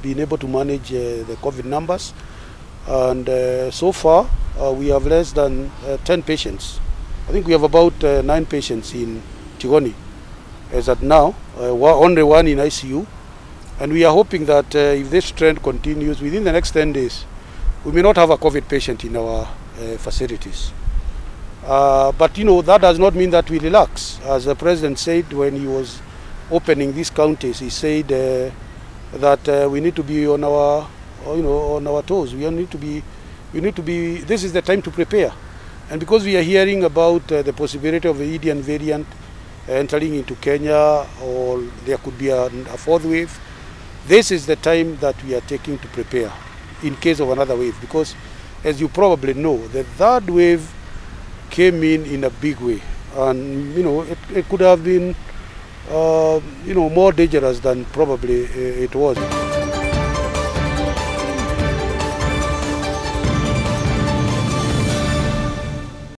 been able to manage uh, the COVID numbers. And uh, so far, uh, we have less than uh, 10 patients. I think we have about uh, nine patients in Tigoni as at now, uh, only one in ICU. And we are hoping that if this trend continues within the next 10 days, we may not have a COVID patient in our facilities. But you know that does not mean that we relax. As the president said when he was opening these counties, he said that uh, we need to be on our, uh, you know, on our toes. We need to be, we need to be. This is the time to prepare, and because we are hearing about uh, the possibility of the Indian variant entering into Kenya, or there could be a, a fourth wave, this is the time that we are taking to prepare in case of another wave. Because, as you probably know, the third wave came in in a big way, and you know it, it could have been, you know, more dangerous than probably uh, it was.